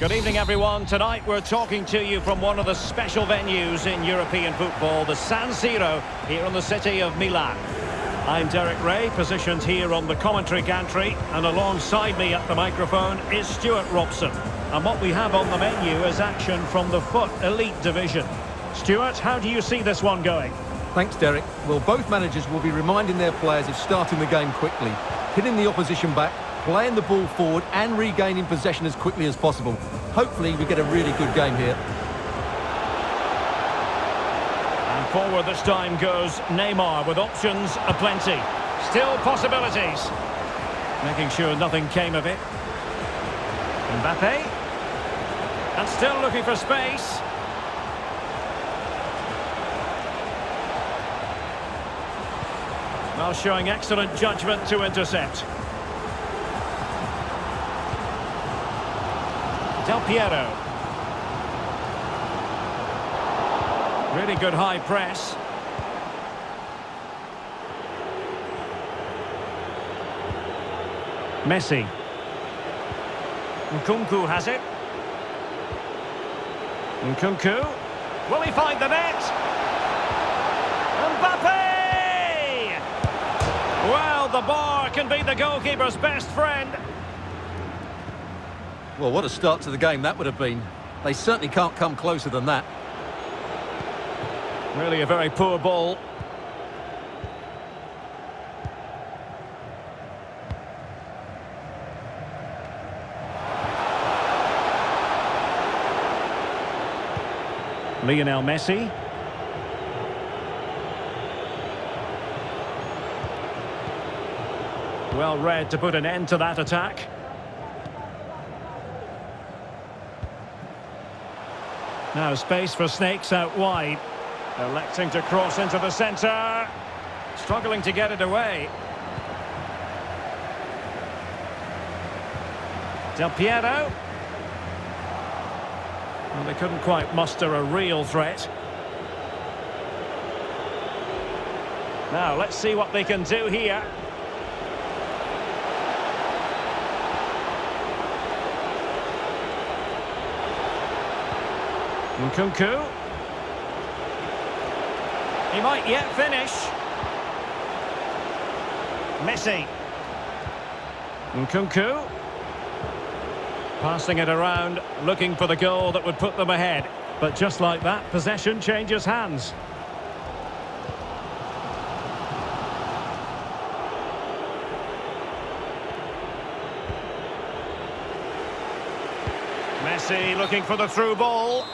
Good evening, everyone. Tonight we're talking to you from one of the special venues in European football, the San Siro, here in the city of Milan. I'm Derek Rae, positioned here on the commentary gantry, and alongside me at the microphone is Stuart Robson. And what we have on the menu is action from the FUT Elite Division. Stuart, how do you see this one going? Thanks, Derek. Well, both managers will be reminding their players of starting the game quickly, hitting the opposition back, playing the ball forward and regaining possession as quickly as possible. Hopefully we get a really good game here. And forward this time goes Neymar with options aplenty. Still possibilities. Making sure nothing came of it. Mbappe. And still looking for space. Well, showing excellent judgment to intercept. Piero. Really good high press. Messi. Nkunku has it. Nkunku. Will he find the net? Mbappe! Well, the bar can be the goalkeeper's best friend. Well, what a start to the game that would have been. They certainly can't come closer than that. Really a very poor ball. Lionel Messi. Well read to put an end to that attack. Now space for Snakes out wide. Electing to cross into the centre. Struggling to get it away. Del Piero. Well, they couldn't quite muster a real threat. Now, let's see what they can do here. Nkunku. He might yet finish. Messi. Nkunku. Passing it around, looking for the goal that would put them ahead. But just like that, possession changes hands. Messi looking for the through ball.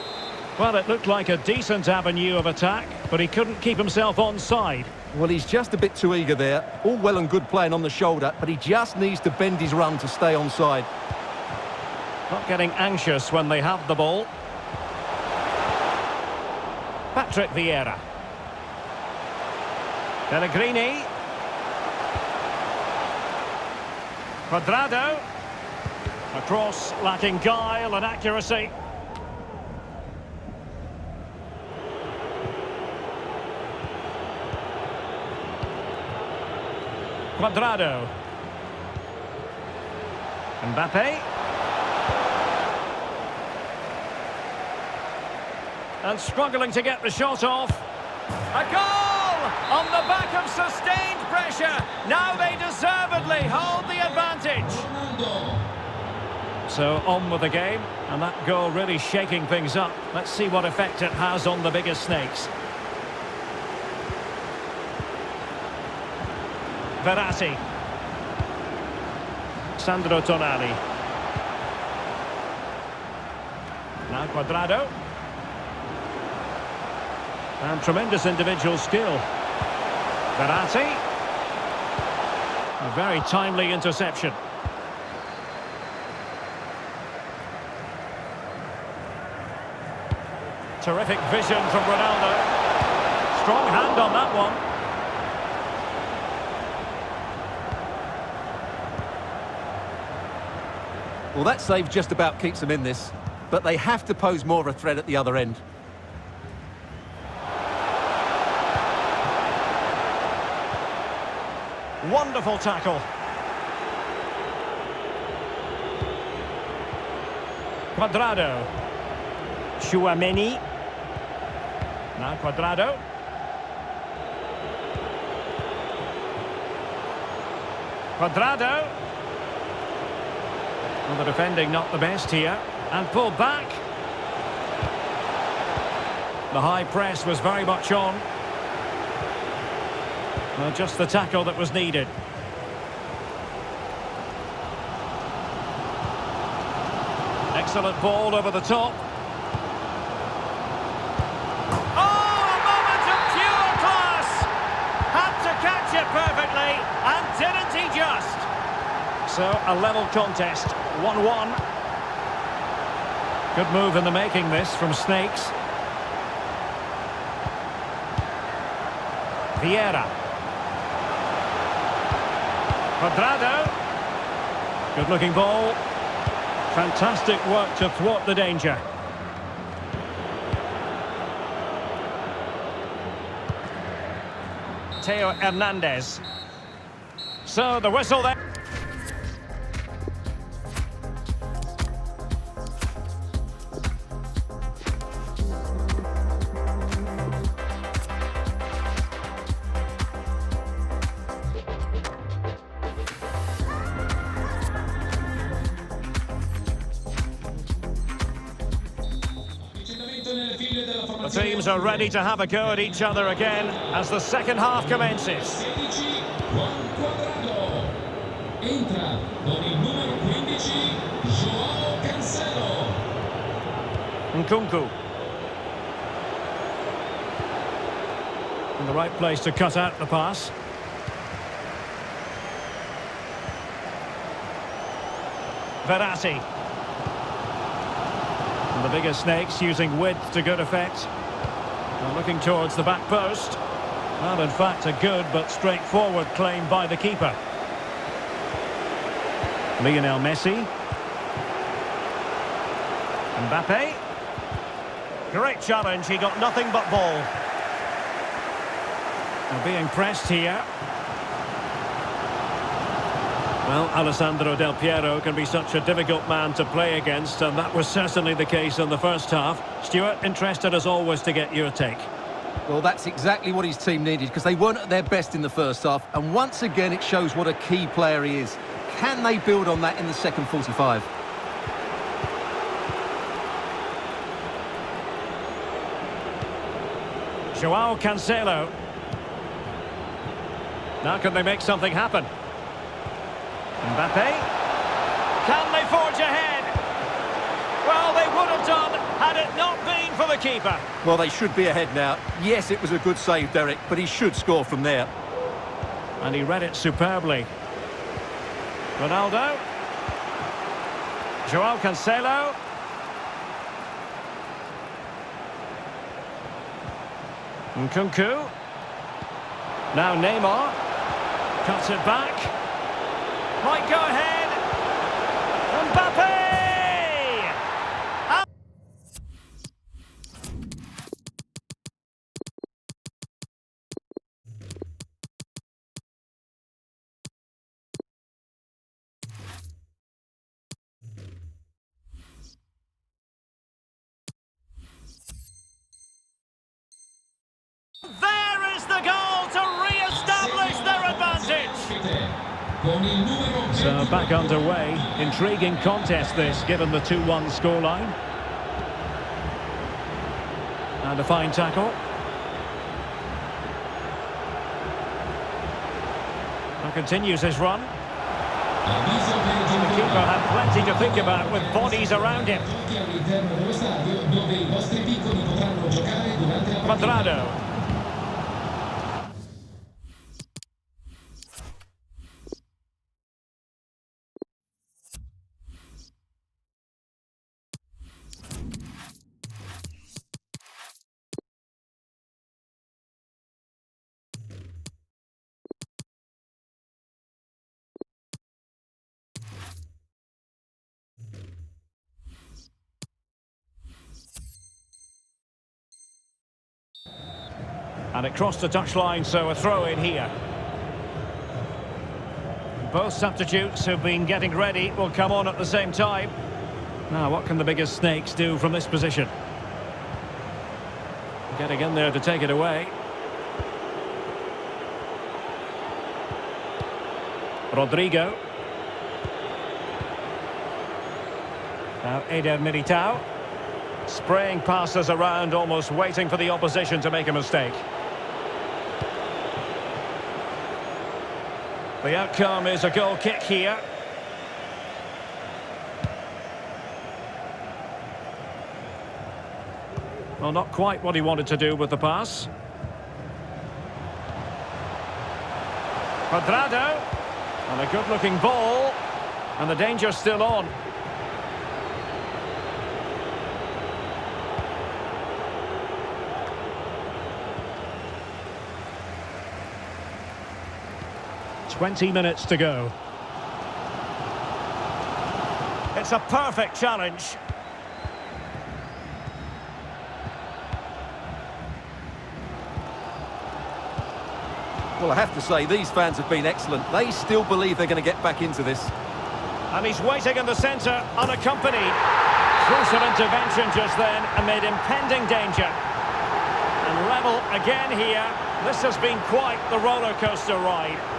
Well, it looked like a decent avenue of attack, but he couldn't keep himself on side. Well, he's just a bit too eager there. All well and good playing on the shoulder, but he just needs to bend his run to stay on side. Not getting anxious when they have the ball. Patrick Vieira. Pellegrini. Cuadrado. A cross lacking guile and accuracy. Cuadrado. And Mbappe. And struggling to get the shot off. A goal! On the back of sustained pressure. Now they deservedly hold the advantage. So on with the game. And that goal really shaking things up. Let's see what effect it has on the biggest snakes. Verratti. Sandro Tonali. Now Cuadrado. And tremendous individual skill. Verratti. A very timely interception. Terrific vision from Ronaldo. Strong hand on that one. Well, that save just about keeps them in this, but they have to pose more of a threat at the other end. Wonderful tackle. Cuadrado. Tchouameni. Now Cuadrado. Cuadrado. Well, the defending not the best here. And pulled back. The high press was very much on. Well, just the tackle that was needed. Excellent ball over the top. Oh, a moment of pure class! Had to catch it perfectly, and didn't he just? So, a level contest, 1-1. Good move in the making this from Snakes. Vieira. Cuadrado. Good looking ball. Fantastic work to thwart the danger. Theo Hernandez. So the whistle there. The teams are ready to have a go at each other again as the second half commences. Juan Cuadrado. Entra con il numero 15 Joao Cancelo. Nkunku. In the right place to cut out the pass. Verratti. And the bigger snakes using width to good effect. And looking towards the back post. Well, in fact, a good but straightforward claim by the keeper. Lionel Messi. Mbappe. Great challenge, he got nothing but ball. They're being pressed here. Well, Alessandro Del Piero can be such a difficult man to play against, and that was certainly the case in the first half. Stuart, interested as always to get your take. Well, that's exactly what his team needed because they weren't at their best in the first half. And once again, it shows what a key player he is. Can they build on that in the second 45? Joao Cancelo. Now can they make something happen? Mbappe. Can they forge ahead? Well, they would have done had it not been for the keeper. Well, they should be ahead now. Yes, it was a good save, Derek, but he should score from there. And he read it superbly. Ronaldo. Joao Cancelo. Nkunku. Now Neymar. Cuts it back. Might go ahead. Mbappe! There is the goal to re-establish their advantage. So uh, back underway. Intriguing contest this, given the 2-1 scoreline. And a fine tackle. And continues his run. The keeper had plenty to think about with bodies around him. tutti And it crossed the touchline, so a throw in here. Both substitutes who've been getting ready will come on at the same time. Now, what can the biggest snakes do from this position? Getting in there to take it away. Rodrigo. Now Eder Militao. Spraying passes around, almost waiting for the opposition to make a mistake. The outcome is a goal kick here. Well, not quite what he wanted to do with the pass. Cuadrado. And a good-looking ball. And the danger's still on. Twenty minutes to go. It's a perfect challenge. Well, I have to say, these fans have been excellent. They still believe they're going to get back into this. And he's waiting in the centre, unaccompanied. Crucial intervention just then amid impending danger. And level again here. This has been quite the roller coaster ride.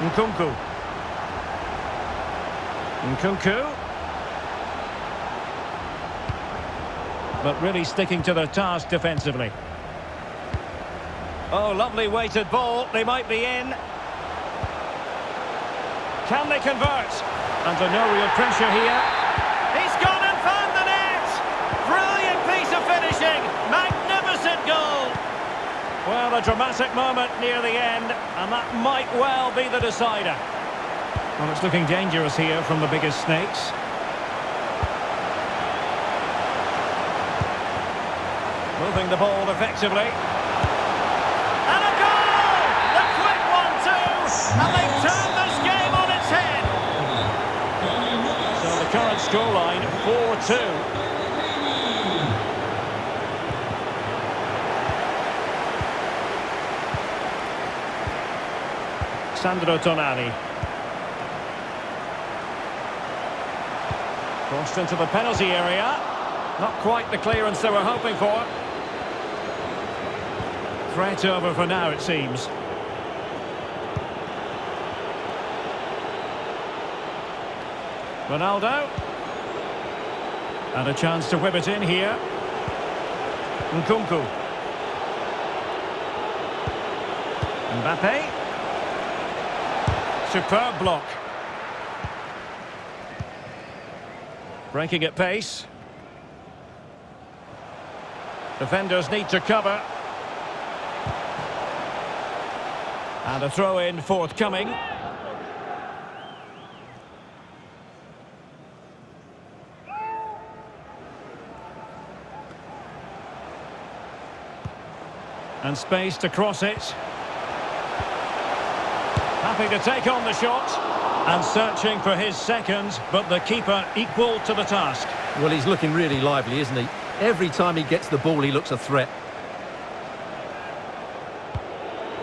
Nkunku. Nkunku. but really sticking to their task defensively. Oh, lovely weighted ball. They might be in. Can they convert? Under no real pressure here. Well, a dramatic moment near the end, and that might well be the decider. Well, it's looking dangerous here from the biggest snakes. Moving the ball effectively. And a goal! The quick one too! And they've turned this game on its head! So the current scoreline, 4-2. Sandro Tonali. Crossed into the penalty area. Not quite the clearance they were hoping for. Threat over for now, it seems. Ronaldo. And a chance to whip it in here. Nkunku. Mbappe. Superb block. Breaking at pace. Defenders need to cover. And a throw-in forthcoming. And space to cross it. Happy to take on the shot. And searching for his second, but the keeper equal to the task. Well, he's looking really lively, isn't he? Every time he gets the ball, he looks a threat.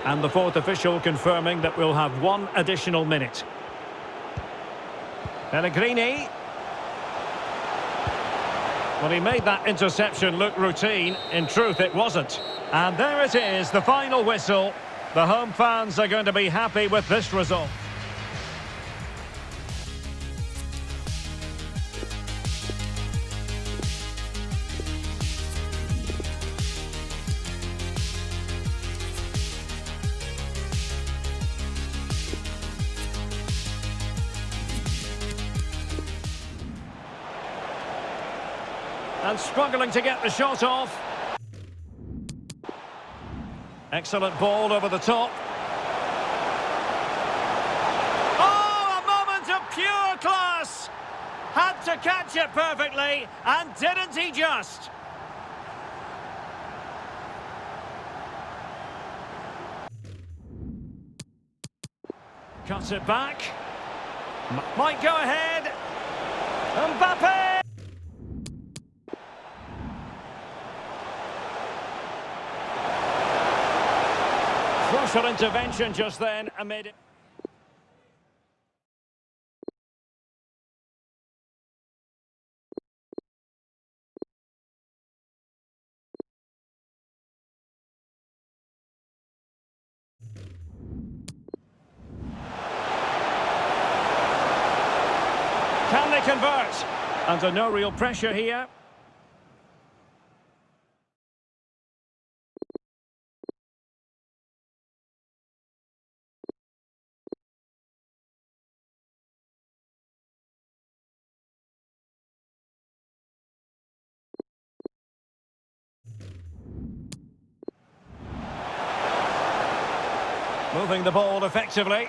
And the fourth official confirming that we'll have one additional minute. Pellegrini. Well, he made that interception look routine. In truth, it wasn't. And there it is, the final whistle. The home fans are going to be happy with this result. And struggling to get the shot off. Excellent ball over the top. Oh, a moment of pure class! Had to catch it perfectly, and didn't he just? Cuts it back. Might go ahead. Mbappe! Crucial intervention just then amid it. Can they convert? Under no real pressure here. Moving the ball effectively.